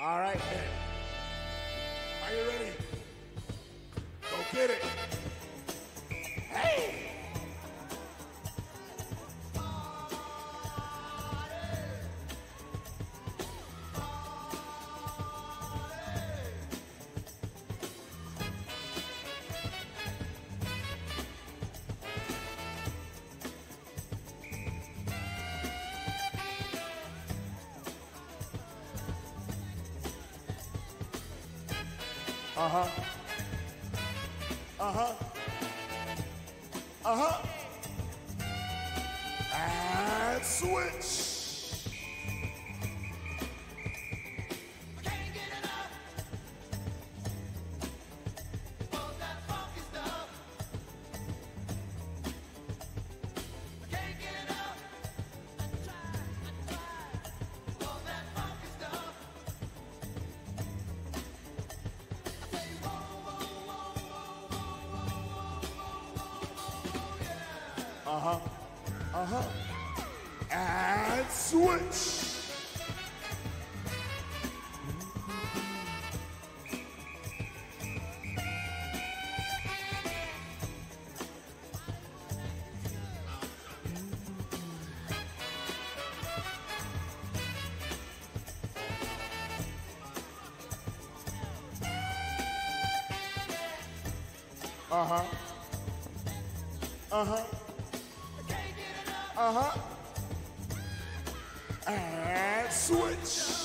All right, then. Are you ready? Go get it. Uh huh. Uh huh. Uh huh. And switch. Uh huh. And switch. Uh huh. Uh huh. Uh. And switch.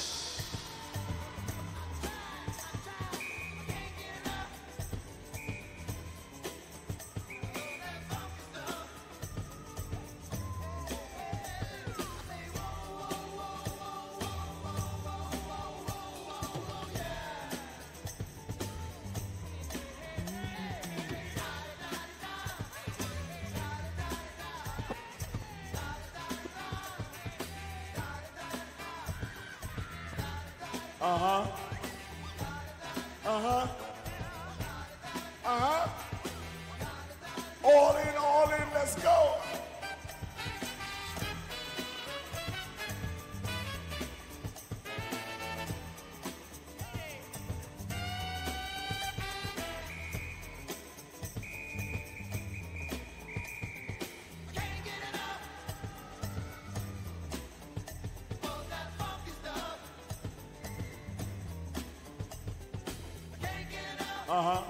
Uh huh. Uh huh. Uh huh.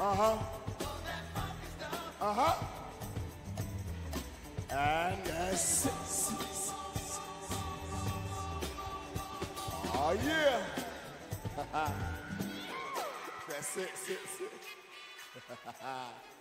Uh huh. Uh huh. And that's it. Oh yeah. that's it, sit, sit.